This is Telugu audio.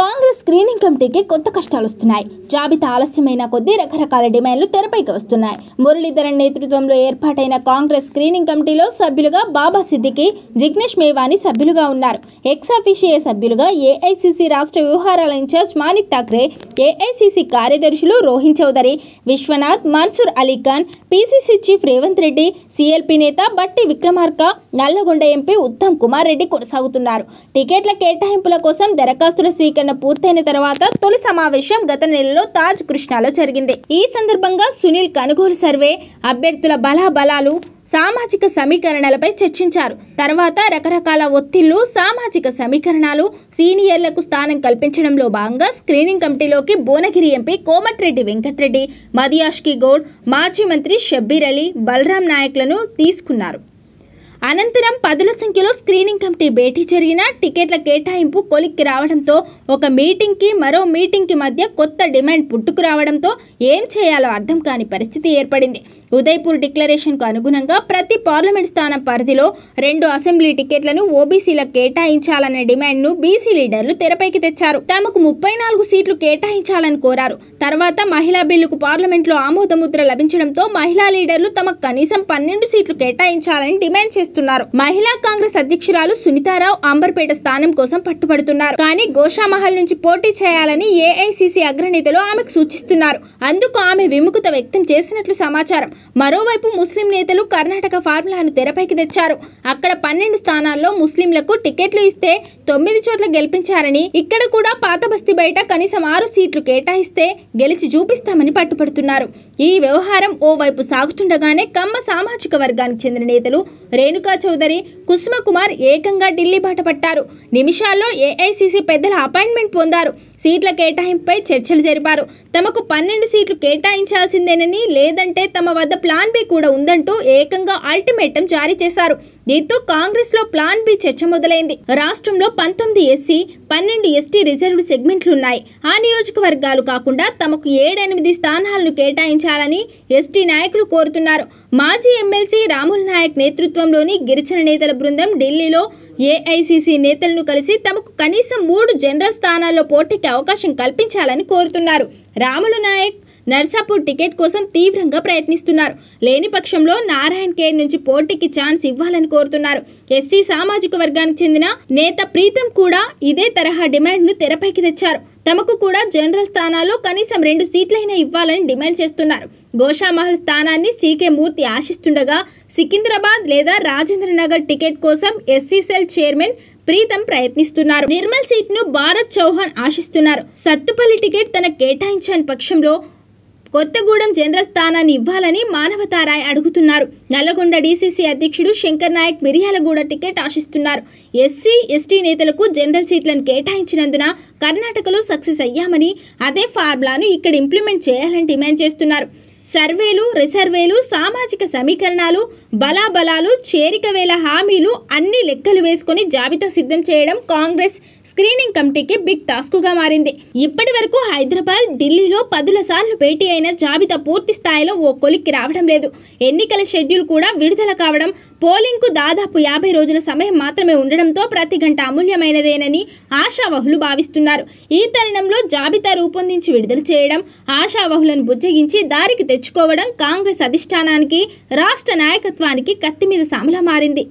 కాంగ్రెస్ స్క్రీనింగ్ కమిటీకి కొత్త కష్టాలు వస్తున్నాయి. జాబితా ఆలస్యమైన కొద్దీ రకరకాల డిమాండ్లు తెరపైకి వస్తున్నాయి. మురళీధరన్ నేతృత్వంలో ఏర్పాటైన కాంగ్రెస్ స్క్రీనింగ్ కమిటీలో సభ్యులుగా బాబా సిద్దికి జిగ్నేష్ మేవాని సభ్యులుగా ఉన్నారు. ఎక్సాఫిషియే సభ్యులుగా ఏఐసిసి రాష్ట్ర వ్యవహారాల ఇన్ఛార్జ్ మానిక్ ఠాక్రే ఏఐసిసి కార్యదర్శులు Rohin Chaudhary Vishwanath Mansoor Ali Khan PCC PCC chief Revanth Reddy CLP నేత బట్టి విక్రమార్క నల్లగొండ ఎంపీ ఉత్తమ్ కుమార్ రెడ్డి కొనసాగుతున్నారు. టికెట్ల కేటాయింపుల కోసం దరఖాస్తుల స్వీకరణ పూర్తయిన తర్వాత తొలి సమావేశం గత నెలలో తాజ్ కృష్ణాలో జరిగింది. ఈ సందర్భంగా సునీల్ కనుగోలు సర్వే అభ్యర్థుల బలాబలాలు సామాజిక సమీకరణలపై చర్చించారు. తర్వాత రకరకాల ఒత్తిళ్ళు సామాజిక సమీకరణాలు సీనియర్లకు స్థానం కల్పించడంలో భాగంగా స్క్రీనింగ్ కమిటీలోకి భువనగిరి ఎంపీ కోమటిరెడ్డి వెంకటరెడ్డి మదియాష్కి గౌడ్ మాజీ మంత్రి షబ్బీర్ అలీ బలరాం నాయక్లను తీసుకున్నారు. అనంతరం పదుల సంఖ్యలో స్క్రీనింగ్ కమిటీ భేటీ జరిగిన టికెట్ల కేటాయింపు కొలిక్కి రావడంతో ఒక మీటింగ్కి మరో మీటింగ్కి మధ్య కొత్త డిమాండ్ పుట్టుకు రావడంతో ఏం చేయాలో అర్థం కాని పరిస్థితి ఏర్పడింది. ఉదయ్పూర్ డిక్లరేషన్కు అనుగుణంగా ప్రతి పార్లమెంట్ స్థానం పరిధిలో రెండు అసెంబ్లీ టికెట్లను ఓబీసీలకు కేటాయించాలనే డిమాండ్ను బీసీ లీడర్లు తెరపైకి తెచ్చారు. తమకు ముప్పై నాలుగు సీట్లు కేటాయించాలని కోరారు. తర్వాత మహిళా బిల్లుకు పార్లమెంట్లో ఆమోదముద్ర లభించడంతో మహిళా లీడర్లు తమకు కనీసం పన్నెండు సీట్లు కేటాయించాలని డిమాండ్ చేస్తున్నారు. మహిళా కాంగ్రెస్ అధ్యక్షురాలు సునీతారావు అంబర్పేట స్థానం కోసం పట్టుబడుతున్నారు. కానీ గోషామహల్ నుంచి పోటీ చేయాలని ఏఐసిసి అగ్రనేతలు ఆమెకు సూచిస్తున్నారు. అందుకు ఆమె విముఖత వ్యక్తం చేసినట్లు సమాచారం. మరోవైపు ముస్లిం నేతలు కర్ణాటక ఫార్ములాను తెరపైకి తెచ్చారు. అక్కడ పన్నెండు స్థానాల్లో ముస్లింలకు టికెట్లు ఇస్తే తొమ్మిది చోట్ల గెలిపించారని ఇక్కడ కూడా పాత బస్తీ బయట కనీసం ఆరు సీట్లు కేటాయిస్తే గెలిచి చూపిస్తామని పట్టుపడుతున్నారు ఈ వ్యవహారం ఓవైపు సాగుతుండగానే కమ్మ సామాజిక వర్గానికి చెందిన నేతలు రేణుకా చౌదరి కుసుమ కుమార్ ఏకంగా ఢిల్లీ బాట పట్టారు. నిమిషాల్లో ఏఐసిసి పెద్దల అపాయింట్మెంట్ పొందారు. సీట్ల కేటాయింపుపై చర్చలు జరిపారు. తమకు పన్నెండు సీట్లు కేటాయించాల్సిందేనని లేదంటే తమ వద్ద ప్లాన్ బి కూడా ఉందంటూ ఏకంగా అల్టిమేటం జారీ చేశారు. దీంతో కాంగ్రెస్లో ప్లాన్ బి చర్చ మొదలైంది. రాష్ట్రంలో పంతొమ్మిది ఎస్సీ పన్నెండు ఎస్టీ రిజర్వ్డ్ సెగ్మెంట్లు ఉన్నాయి ఆ నియోజకవర్గాలు కాకుండా తమకు ఏడెనిమిది స్థానాలను కేటాయించాలని ఎస్టీ నాయకులు కోరుతున్నారు. మాజీ ఎమ్మెల్సీ రాముల్ నాయక్ నేతృత్వంలోని గిరిజన నేతల బృందం ఢిల్లీలో ఏఐసిసి నేతలను కలిసి తమకు కనీసం మూడు జనరల్ స్థానాల్లో పోటీకి అవకాశం కల్పించాలని కోరుతున్నారు. రాములు నాయక్ నర్సాపూర్ టికెట్ కోసం తీవ్రంగా ప్రయత్నిస్తున్నారు. లేని పక్షంలో నారాయణ్ కేర్ నుంచి పోటీకి ఛాన్స్ ఇవ్వాలని కోరుతున్నారు. ఎస్సీ సామాజిక వర్గానికి చెందిన నేత ప్రీతం కూడా ఇదే తరహా డిమాండ్ను తెరపైకి తెచ్చారు. తమకు కూడా జనరల్ స్థానాల్లో కనీసం రెండు సీట్లైనా ఇవ్వాలని డిమాండ్ చేస్తున్నారు. గోషామహల్ స్థానాన్ని సీకే మూర్తి ఆశిస్తుండగా సికింద్రాబాద్ లేదా రాజేంద్రనగర్ టికెట్ కోసం ఎస్సీ సెల్ చైర్మన్ ప్రీతం ప్రయత్నిస్తున్నారు. నిర్మల్ సీట్ను భారత్ చౌహాన్ ఆశిస్తున్నారు. సత్తుపల్లి టికెట్ తన కేటాయించని పక్షంలో కొత్తగూడెం జనరల్ స్థానాన్ని ఇవ్వాలని మానవతారాయ్ అడుగుతున్నారు. నల్లగొండ డీసీసీ అధ్యక్షుడు శంకర్ నాయక్ మిర్యాలగూడ టికెట్ ఆశిస్తున్నారు. ఎస్సీ ఎస్టీ నేతలకు జనరల్ సీట్లను కేటాయించినందున కర్ణాటకలో సక్సెస్ అయ్యామని అదే ఫార్ములాను ఇక్కడ ఇంప్లిమెంట్ చేయాలని డిమాండ్ చేస్తున్నారు. సర్వేలు రిసర్వేలు సామాజిక సమీకరణాలు బలాబలాలు చేరిక వేల హామీలు అన్ని లెక్కలు వేసుకొని జాబితా సిద్ధం చేయడం కాంగ్రెస్ స్క్రీనింగ్ కమిటీకి బిగ్ టాస్క్గా మారింది. ఇప్పటి వరకు హైదరాబాద్ ఢిల్లీలో పదుల సార్లు భేటీ అయిన జాబితా పూర్తి స్థాయిలో ఓ కొలిక్కి రావడం లేదు. ఎన్నికల షెడ్యూల్ కూడా విడుదల కావడం పోలింగ్కు దాదాపు యాభై రోజుల సమయం మాత్రమే ఉండడంతో ప్రతి గంట అమూల్యమైనదేనని ఆశావహులు భావిస్తున్నారు. ఈ తరుణంలో జాబితా రూపొందించి విడుదల చేయడం ఆశావహులను బుజ్జగించి దారికి తెచ్చు తెచ్చుకోవడం కాంగ్రెస్ అధిష్టానానికి రాష్ట్ర నాయకత్వానికి కత్తి మీద మారింది.